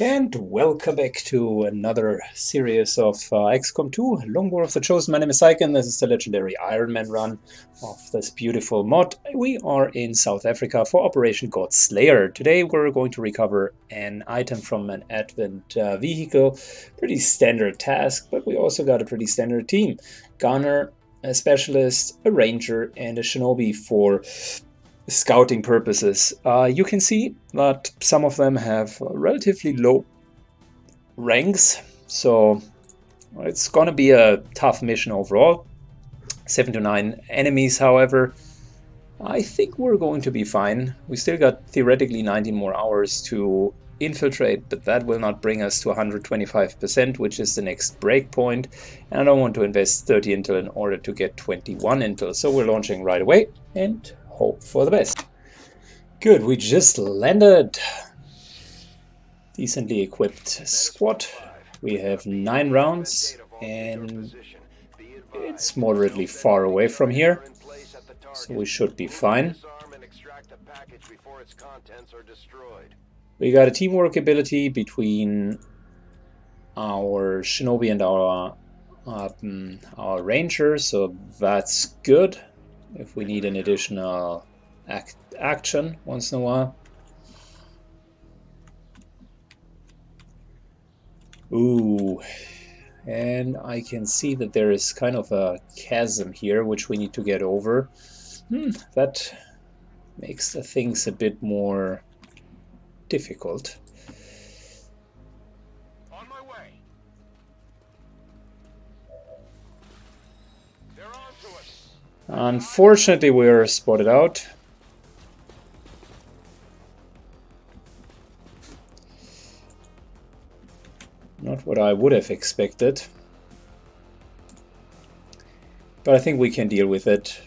And welcome back to another series of uh, XCOM 2, Long War of the Chosen. My name is Syken, this is the legendary Ironman run of this beautiful mod. We are in South Africa for Operation God Slayer. Today we're going to recover an item from an Advent uh, vehicle. Pretty standard task, but we also got a pretty standard team. Gunner, a specialist, a ranger, and a shinobi for scouting purposes. Uh, you can see that some of them have relatively low ranks, so it's gonna be a tough mission overall. Seven to nine enemies, however, I think we're going to be fine. We still got theoretically 19 more hours to infiltrate, but that will not bring us to 125%, which is the next breakpoint. And I don't want to invest 30 intel in order to get 21 intel, so we're launching right away and hope for the best. Good, we just landed. Decently equipped squad. We have nine rounds and it's moderately far away from here, so we should be fine. We got a teamwork ability between our shinobi and our um, our ranger, so that's good if we need an additional act action once in a while. Ooh, and I can see that there is kind of a chasm here which we need to get over. Hmm, that makes the things a bit more difficult. Unfortunately, we're spotted out. Not what I would have expected. But I think we can deal with it.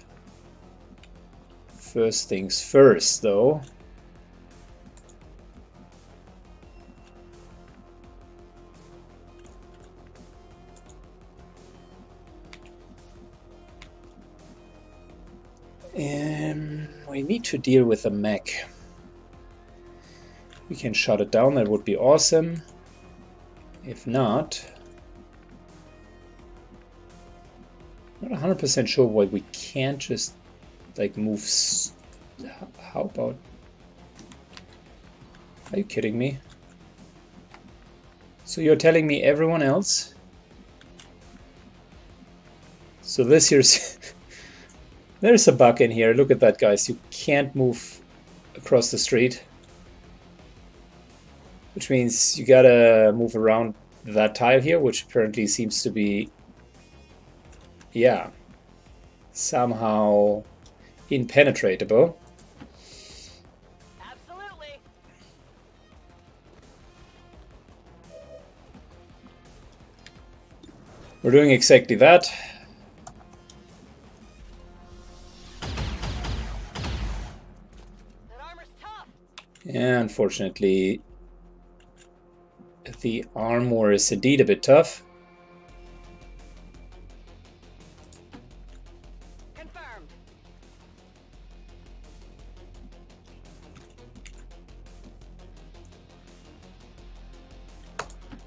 First things first, though. Um, we need to deal with the mech. We can shut it down, that would be awesome. If not... Not 100% sure why we can't just like move... How about... Are you kidding me? So you're telling me everyone else? So this here's... There's a bug in here. Look at that, guys. You can't move across the street. Which means you gotta move around that tile here, which apparently seems to be... Yeah. Somehow impenetrable. Absolutely. We're doing exactly that. Yeah, unfortunately, the armor is indeed a bit tough.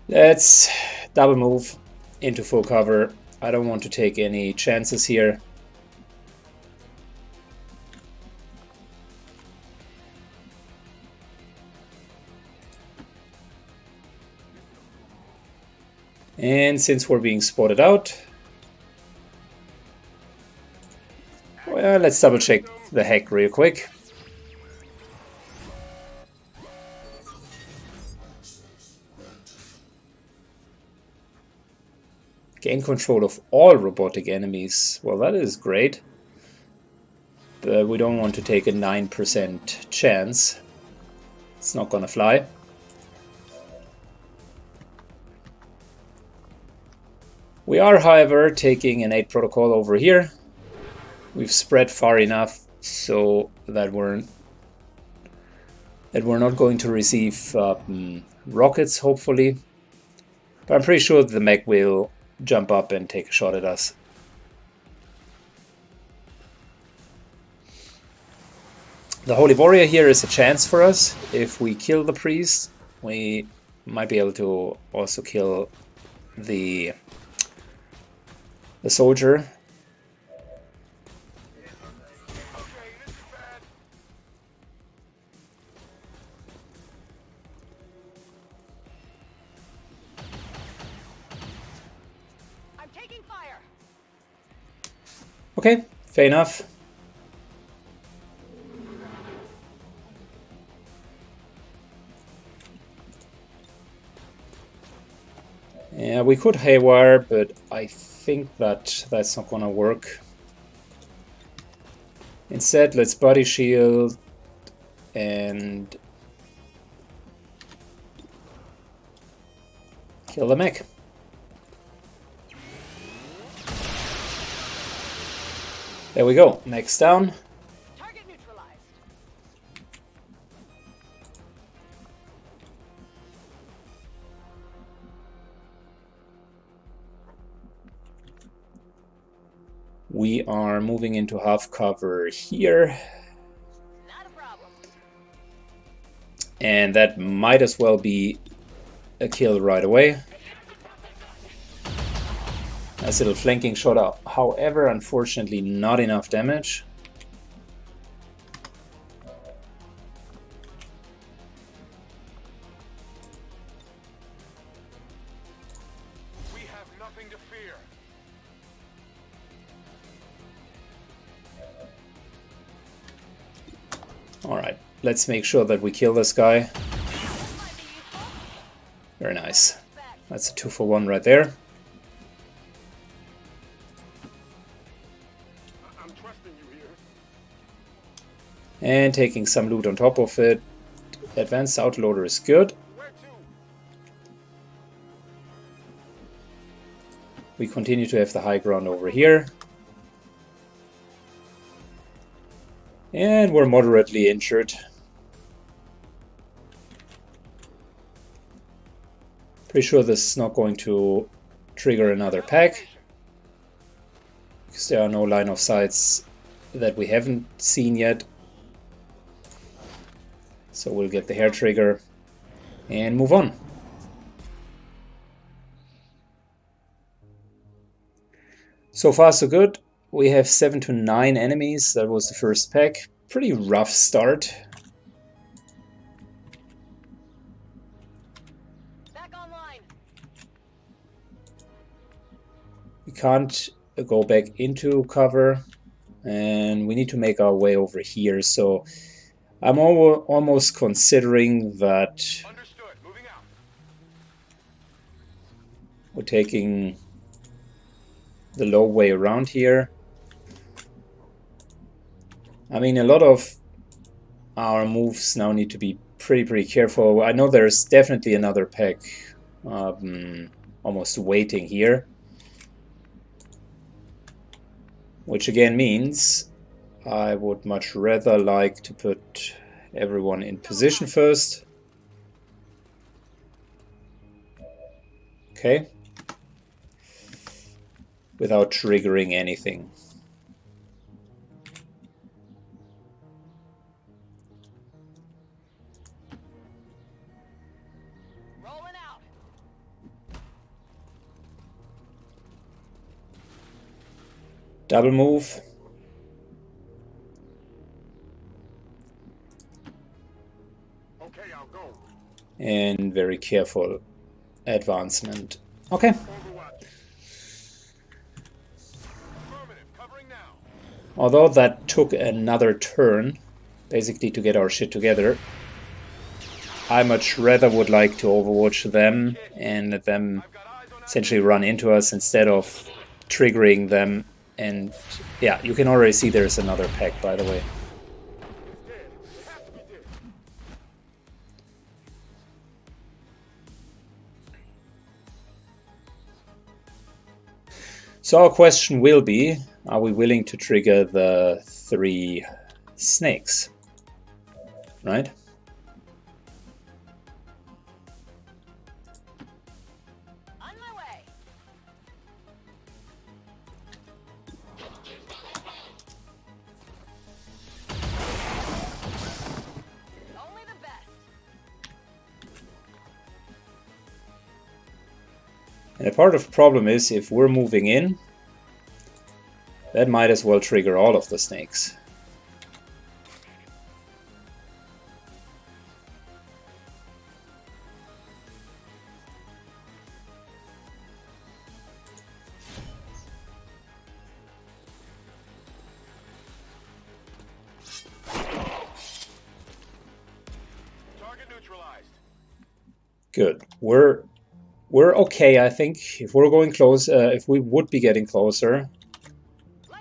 Let's double move into full cover. I don't want to take any chances here. And since we're being spotted out, well, let's double check the heck real quick. Gain control of all robotic enemies. Well, that is great. But we don't want to take a 9% chance. It's not gonna fly. We are, however, taking an Aid Protocol over here. We've spread far enough so that we're that we're not going to receive um, rockets, hopefully. But I'm pretty sure the mech will jump up and take a shot at us. The Holy Warrior here is a chance for us. If we kill the priest, we might be able to also kill the the soldier. Okay, fair enough. Yeah, we could haywire, but I think that that's not gonna work. Instead, let's body shield and kill the mech. There we go, mech's down. Moving into half cover here. And that might as well be a kill right away. Nice little flanking shot out. However, unfortunately not enough damage. Let's make sure that we kill this guy. Very nice. That's a two for one right there. And taking some loot on top of it. Advanced autoloader is good. We continue to have the high ground over here. And we're moderately injured. Pretty sure this is not going to trigger another pack. Because there are no line of sights that we haven't seen yet. So we'll get the hair trigger and move on. So far so good. We have 7 to 9 enemies. That was the first pack. Pretty rough start. Can't go back into cover and we need to make our way over here. So I'm al almost considering that we're taking the low way around here. I mean, a lot of our moves now need to be pretty, pretty careful. I know there's definitely another pack um, almost waiting here. Which again means I would much rather like to put everyone in position first. Okay. Without triggering anything. Double move. Okay, I'll go. And very careful advancement. Okay. Although that took another turn, basically to get our shit together, I much rather would like to overwatch them and let them essentially run into us instead of triggering them and yeah, you can already see there's another pack, by the way. So our question will be, are we willing to trigger the three snakes? Right? And a part of the problem is if we're moving in, that might as well trigger all of the snakes. Good. We're we're okay, I think. If we're going close, uh, if we would be getting closer,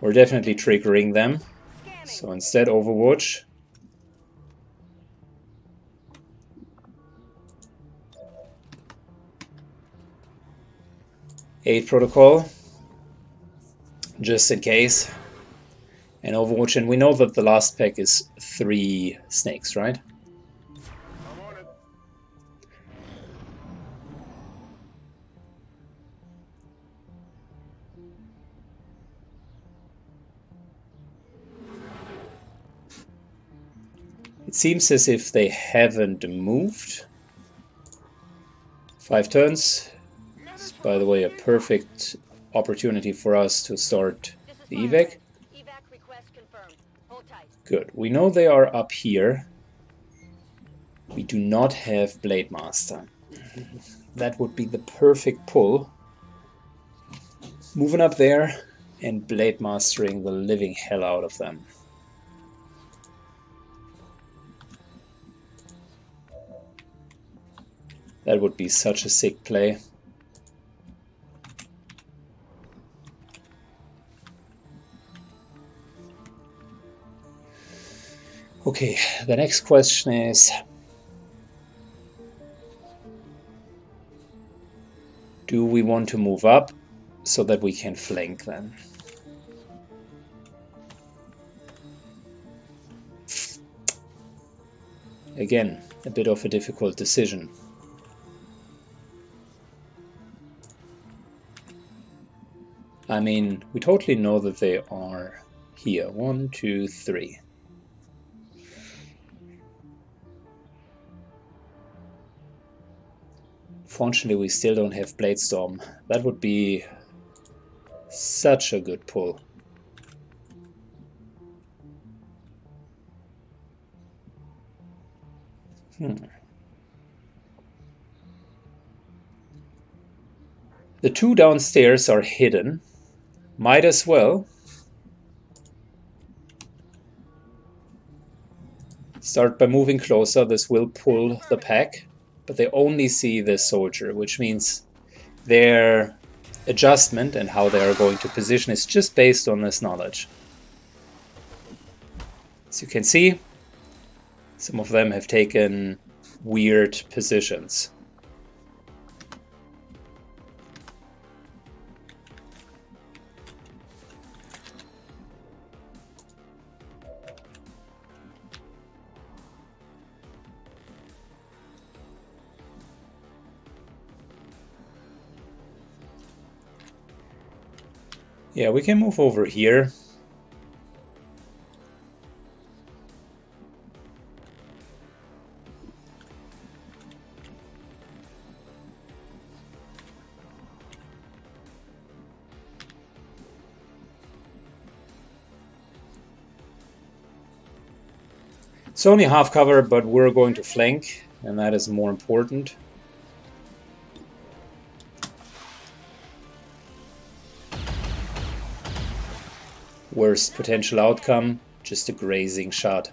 we're definitely triggering them. So instead Overwatch. Aid protocol, just in case. And Overwatch, and we know that the last pack is three snakes, right? Seems as if they haven't moved. Five turns. It's, by the way, a perfect opportunity for us to start the evac. Good. We know they are up here. We do not have Blade Master. That would be the perfect pull. Moving up there and Blade Mastering the living hell out of them. That would be such a sick play. Okay, the next question is Do we want to move up so that we can flank them? Again, a bit of a difficult decision. I mean, we totally know that they are here. One, two, three. Fortunately, we still don't have Bladestorm. That would be such a good pull. Hmm. The two downstairs are hidden. Might as well. Start by moving closer. This will pull the pack. But they only see this soldier, which means their adjustment and how they are going to position is just based on this knowledge. As you can see, some of them have taken weird positions. Yeah, we can move over here. It's only half cover, but we're going to flank, and that is more important. Worst potential outcome, just a grazing shot.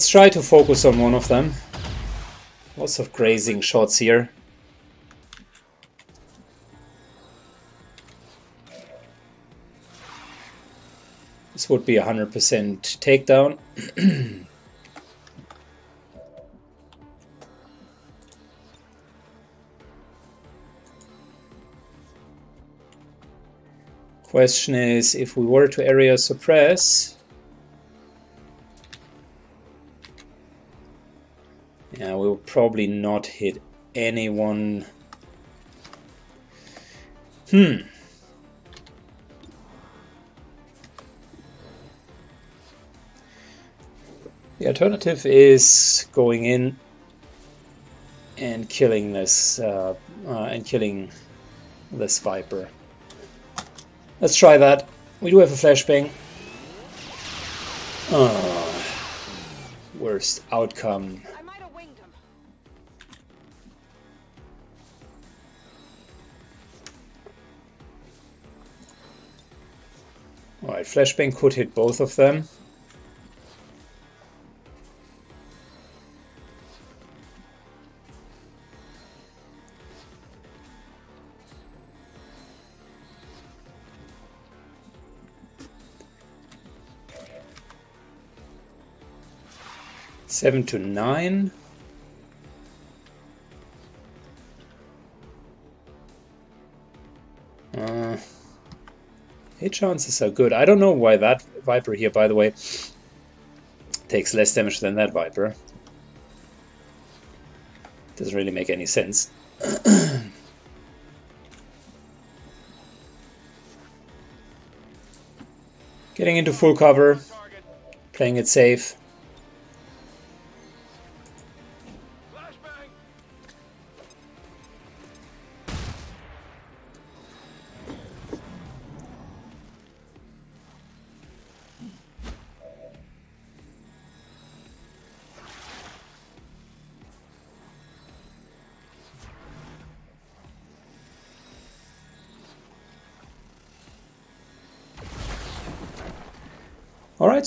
Let's try to focus on one of them. Lots of grazing shots here. This would be a 100% takedown. Question is, if we were to area suppress... Yeah, we'll probably not hit anyone... Hmm. The alternative is going in and killing this uh, uh, and killing this viper. Let's try that. We do have a flashbang. Oh, worst outcome. Flashbang could hit both of them. Seven to nine. Hit chances are good. I don't know why that Viper here, by the way, takes less damage than that Viper. Doesn't really make any sense. Getting into full cover, playing it safe.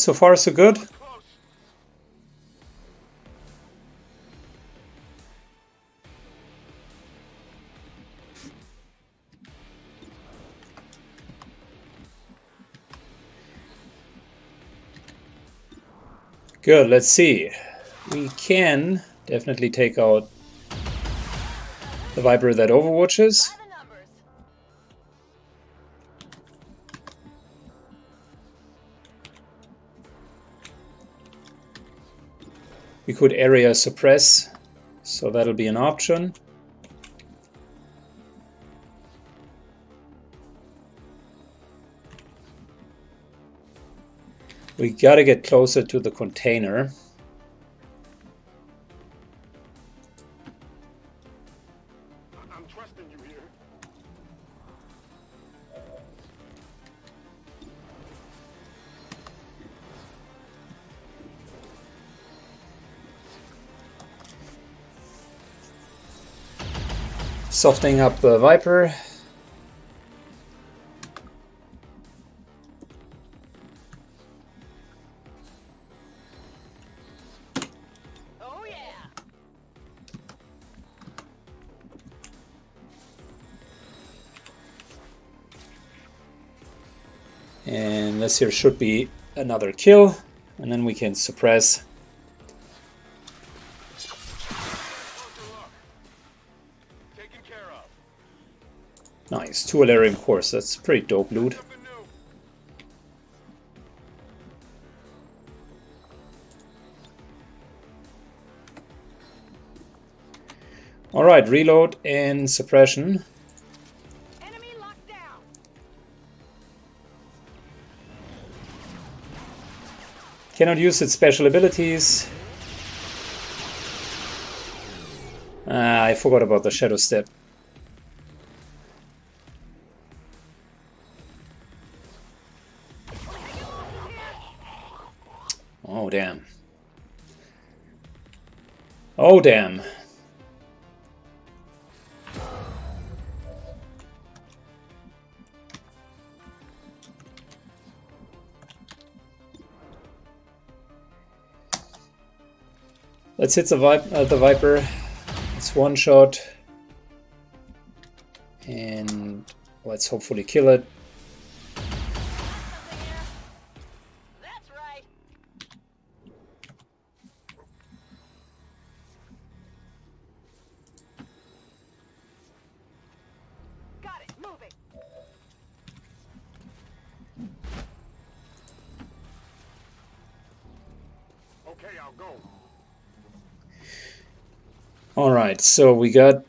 So far so good. Good, let's see. We can definitely take out the Viper that overwatches. We could area suppress, so that'll be an option. We gotta get closer to the container. Softening up the Viper. And this here should be another kill. And then we can suppress Nice, two Elerium cores, that's pretty dope loot. Alright, reload and suppression. Enemy locked down. Cannot use its special abilities. Ah, I forgot about the Shadow Step. Oh, damn. Let's hit the, vi uh, the Viper. It's one shot. And let's hopefully kill it. Alright, so we got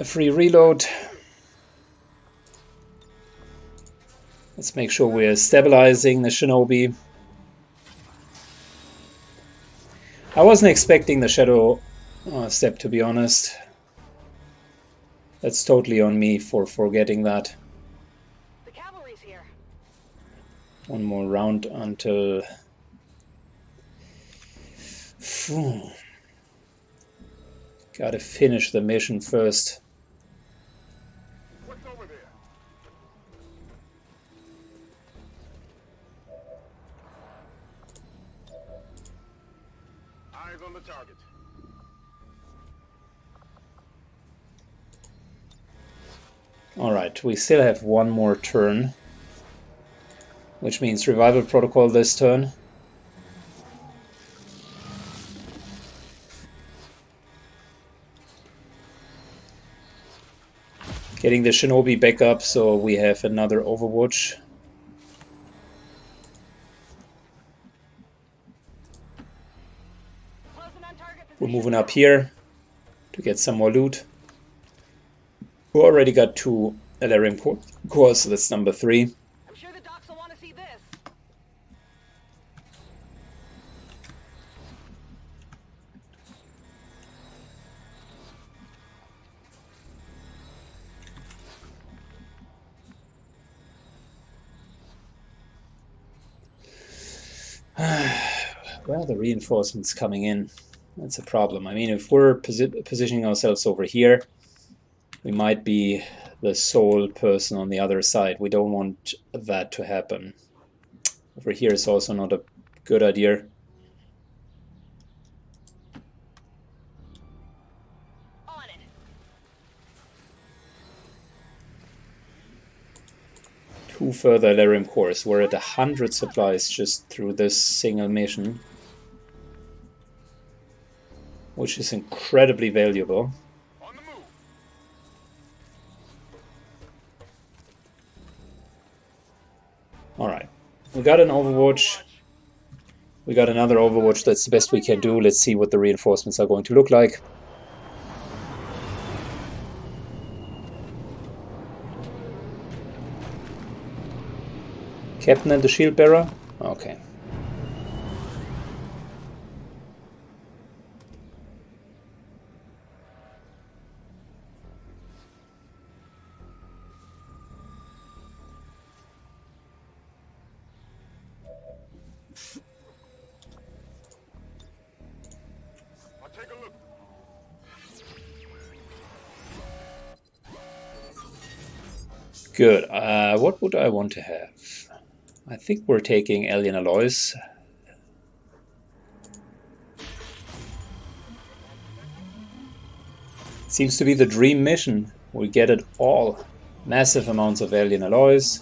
a free reload. Let's make sure we're stabilizing the Shinobi. I wasn't expecting the Shadow uh, step, to be honest. That's totally on me for forgetting that. The cavalry's here. One more round until... Phew. Gotta finish the mission first. What's over there? Eyes on the target. Alright, we still have one more turn. Which means revival protocol this turn. Getting the shinobi back up so we have another overwatch. We're moving up here to get some more loot. We already got two Elerium cores, so that's number three. Reinforcements coming in. That's a problem. I mean, if we're posi- positioning ourselves over here, we might be the sole person on the other side. We don't want that to happen. Over here is also not a good idea. Two further Elerium cores. We're at 100 supplies just through this single mission. Which is incredibly valuable. Alright. We got an Overwatch. We got another Overwatch. That's the best we can do. Let's see what the reinforcements are going to look like. Captain and the shield bearer? Okay. Good. Uh, what would I want to have? I think we're taking Alien Alloys. Seems to be the dream mission. We get it all. Massive amounts of Alien Alloys.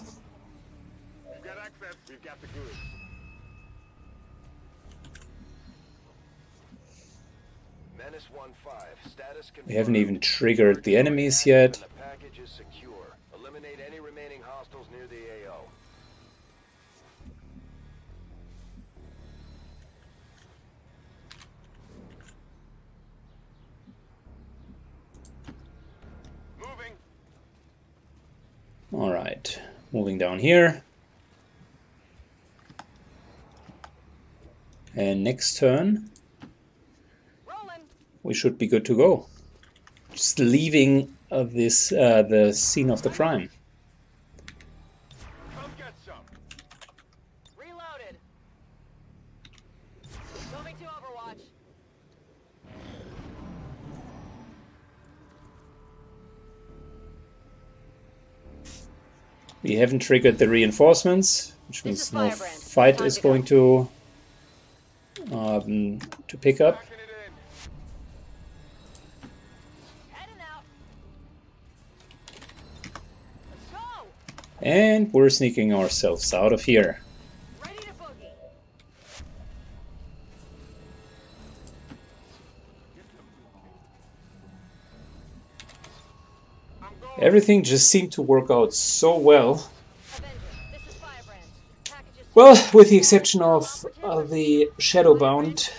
You've got access. We've got the goods. Menace 1-5, status We haven't even triggered the enemies yet. The package is secure. Eliminate any remaining hostiles near the AO. Moving. Alright. Moving down here. And next turn, we should be good to go. Just leaving uh, this uh, the scene of the crime. Come get some. Reloaded. Moving to Overwatch. We haven't triggered the reinforcements, which means no fight is going to um, to pick up. Packing it in. Heading out. Let's go. And we're sneaking ourselves out of here. Everything just seemed to work out so well. Avenger, this is Firebrand. Package is Well, with the exception of uh, the Shadowbound,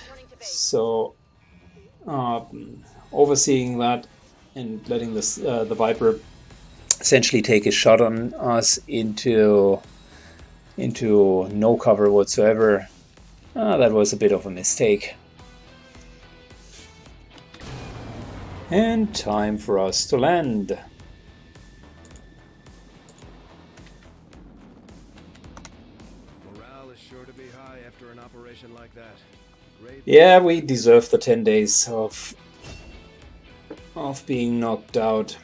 so um, overseeing that and letting this uh, the Viper essentially take a shot on us into into no cover whatsoever. Uh, that was a bit of a mistake. And time for us to land. Sure to be high after an operation like that. Great. Yeah, we deserve the 10 days of of being knocked out.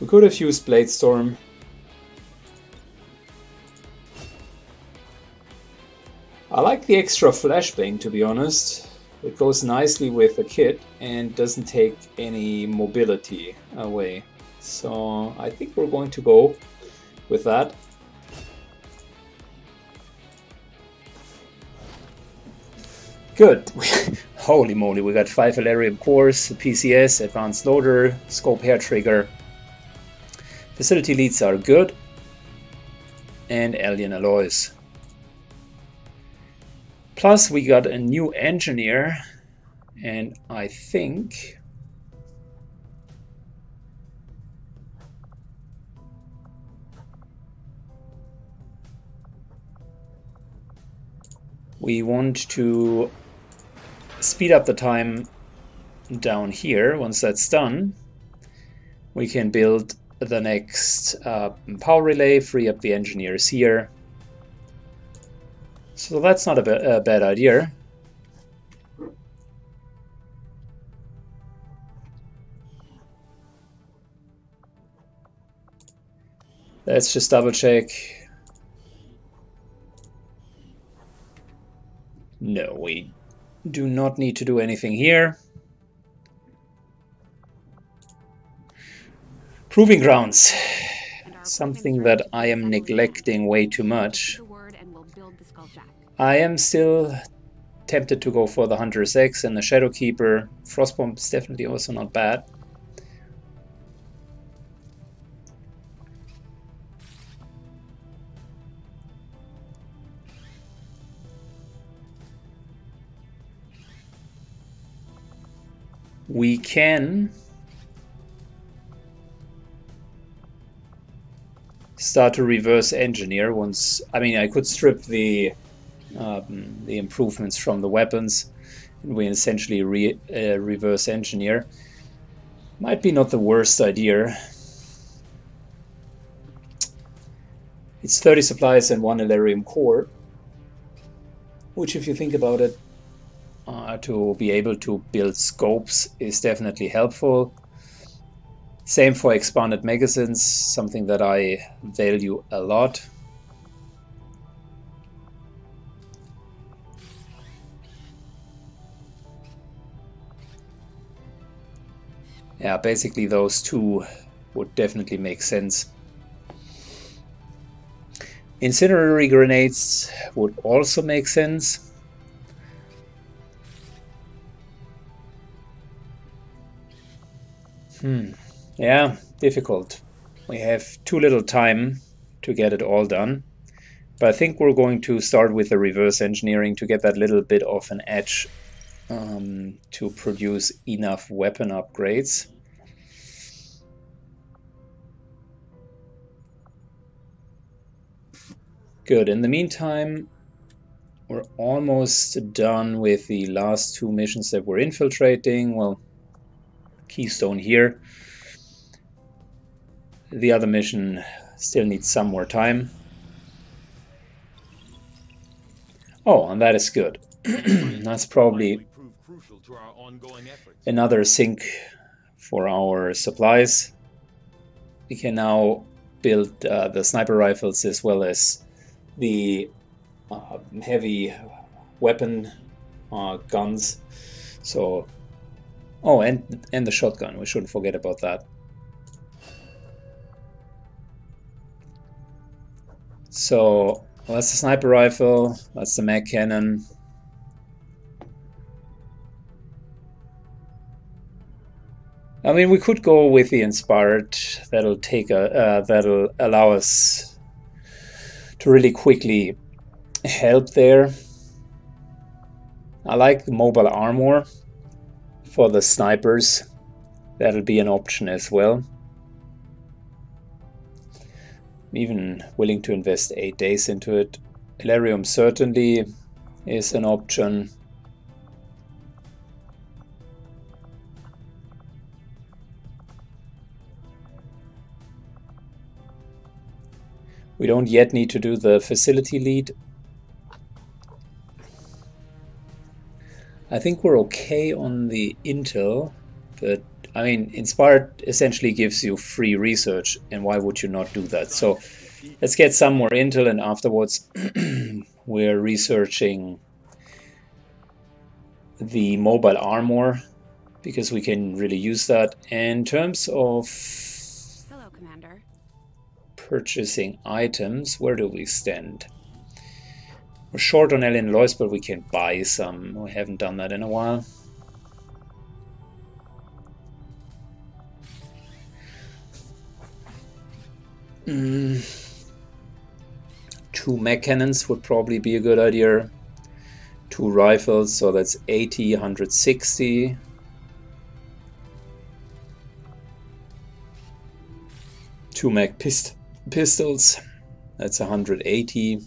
We could have used Blade Storm. I like the extra flashbang to be honest. It goes nicely with the kit and doesn't take any mobility away. So I think we're going to go with that. Good. Holy moly, we got 5 Elerium cores, PCS, advanced loader, scope hair trigger. Facility leads are good. And alien alloys. Plus we got a new engineer and I think we want to speed up the time down here. Once that's done, we can build the next uh, power relay, free up the engineers here. So that's not a, ba a bad idea. Let's just double check. No, we do not need to do anything here. Proving grounds. Something that I am neglecting way too much. I am still tempted to go for the Hunter's Axe and the Shadowkeeper. Frostbomb is definitely also not bad. We can start to reverse engineer once I mean I could strip the um, the improvements from the weapons and we essentially re, uh, reverse engineer. Might be not the worst idea. It's 30 supplies and one Elerium core which if you think about it uh, to be able to build scopes is definitely helpful. Same for expanded magazines, something that I value a lot. Yeah, basically those two would definitely make sense. Incendiary grenades would also make sense. Hmm. Yeah, difficult. We have too little time to get it all done. But I think we're going to start with the reverse engineering to get that little bit of an edge um, to produce enough weapon upgrades. Good. In the meantime, we're almost done with the last two missions that we're infiltrating. Well, keystone here. The other mission still needs some more time. Oh, and that is good. That's probably another sink for our supplies. We can now build uh, the sniper rifles as well as the uh, heavy weapon uh, guns. So Oh, and and the shotgun. We shouldn't forget about that. So well, that's the sniper rifle. That's the mag cannon. I mean, we could go with the inspired. That'll take a. Uh, that'll allow us to really quickly help there. I like the mobile armor for the snipers. That'll be an option as well. I'm even willing to invest eight days into it. Elerium certainly is an option. We don't yet need to do the facility lead. I think we're okay on the intel, but I mean, Inspired essentially gives you free research, and why would you not do that? So let's get some more intel, and afterwards we're researching the mobile armor because we can really use that. In terms of Hello, Commander. purchasing items, where do we stand? We're short on alien alloys, but we can buy some. We haven't done that in a while. Mm. Two mech cannons would probably be a good idea. Two rifles, so that's 80, 160. Two mech pist pistols, that's 180.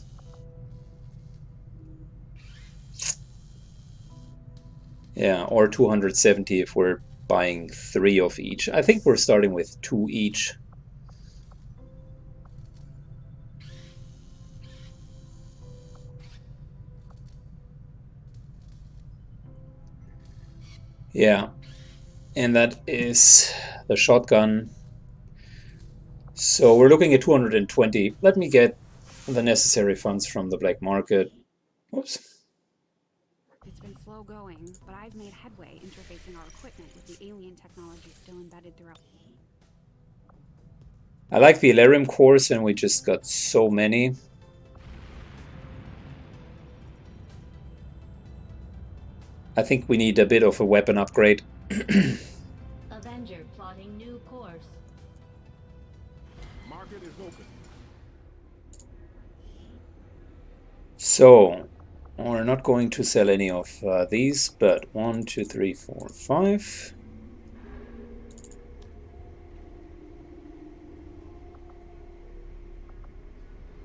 Yeah, or 270 if we're buying three of each. I think we're starting with two each. Yeah, and that is the shotgun. So we're looking at 220. Let me get the necessary funds from the black market. Oops. It's been slow going, but I've made headway interfacing our equipment with the alien technology still throughout. I like the Elerium cores, and we just got so many. I think we need a bit of a weapon upgrade. Avenger plotting new course. Market is open. So, we're not going to sell any of uh, these, but one, two, three, four, five.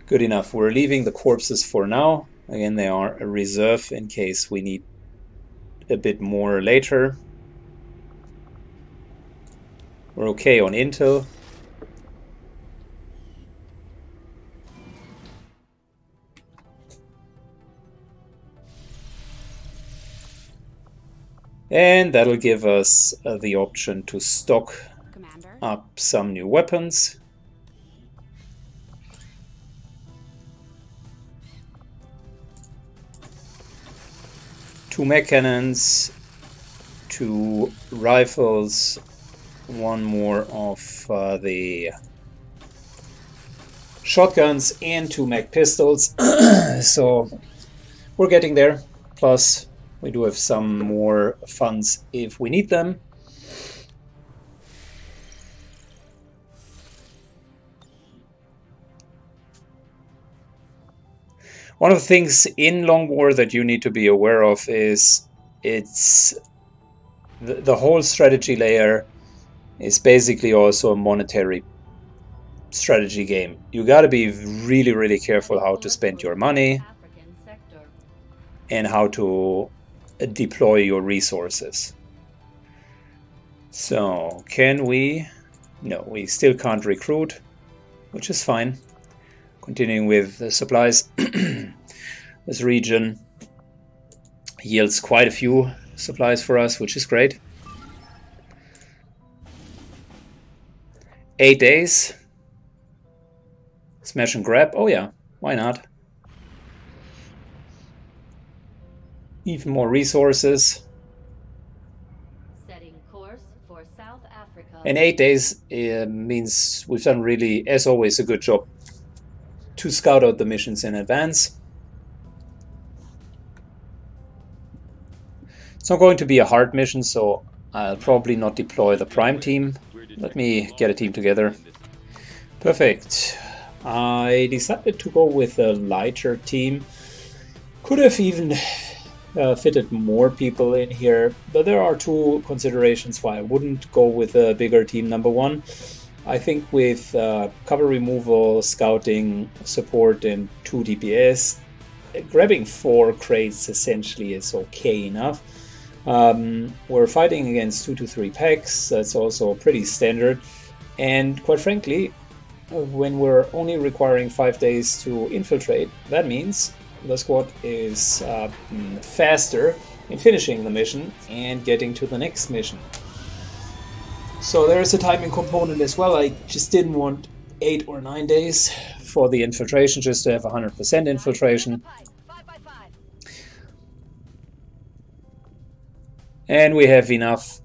Good enough. We're leaving the corpses for now. Again, they are a reserve in case we need a bit more later. We're okay on Intel. And that'll give us uh, the option to stock Commander? up some new weapons. Two mech cannons, two rifles, one more of uh, the shotguns, and two mech pistols. so we're getting there. Plus, we do have some more funds if we need them. One of the things in Long War that you need to be aware of is it's the, the whole strategy layer is basically also a monetary strategy game. You got to be really, really careful how to spend your money and how to uh, deploy your resources. So, can we? No, we still can't recruit, which is fine. Continuing with the supplies. this region yields quite a few supplies for us, which is great. Eight days. Smash and grab. Oh, yeah, why not? Even more resources. Setting course for South Africa. And eight days uh, means we've done really, as always, a good job to scout out the missions in advance. It's not going to be a hard mission, so I'll probably not deploy the prime team. Let me get a team together. Perfect. I decided to go with a lighter team. Could have even uh, fitted more people in here, but there are two considerations why I wouldn't go with a bigger team. Number one, I think with uh, cover removal, scouting, support, and 2 DPS, grabbing four crates essentially is okay enough. Um, we're fighting against two to three packs, that's also pretty standard. And quite frankly, when we're only requiring five days to infiltrate, that means the squad is uh, faster in finishing the mission and getting to the next mission. So there is a timing component as well. I just didn't want eight or nine days for the infiltration, just to have 100% infiltration. Five by five. And we have enough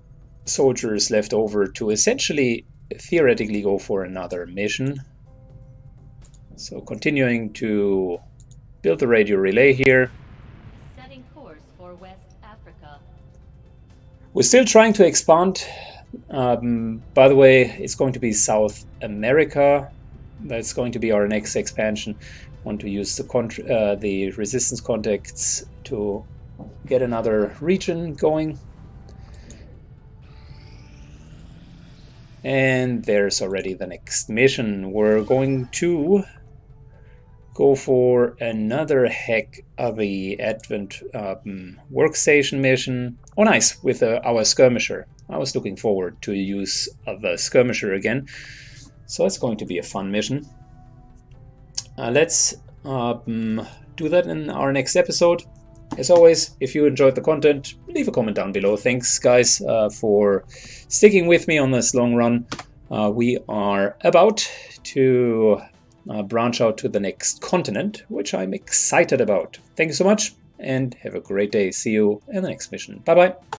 soldiers left over to essentially theoretically go for another mission. So continuing to build the radio relay here. Setting course for West Africa. We're still trying to expand. Um, by the way, it's going to be South America. That's going to be our next expansion. Want to use the contr uh, the resistance contacts to get another region going. And there's already the next mission. We're going to go for another heck of a Advent um, workstation mission. Oh, nice, with uh, our skirmisher. I was looking forward to use of a skirmisher again. So it's going to be a fun mission. Uh, let's um, do that in our next episode. As always, if you enjoyed the content, leave a comment down below. Thanks, guys, uh, for sticking with me on this long run. Uh, we are about to uh, branch out to the next continent, which I'm excited about. Thank you so much, and have a great day. See you in the next mission. Bye bye.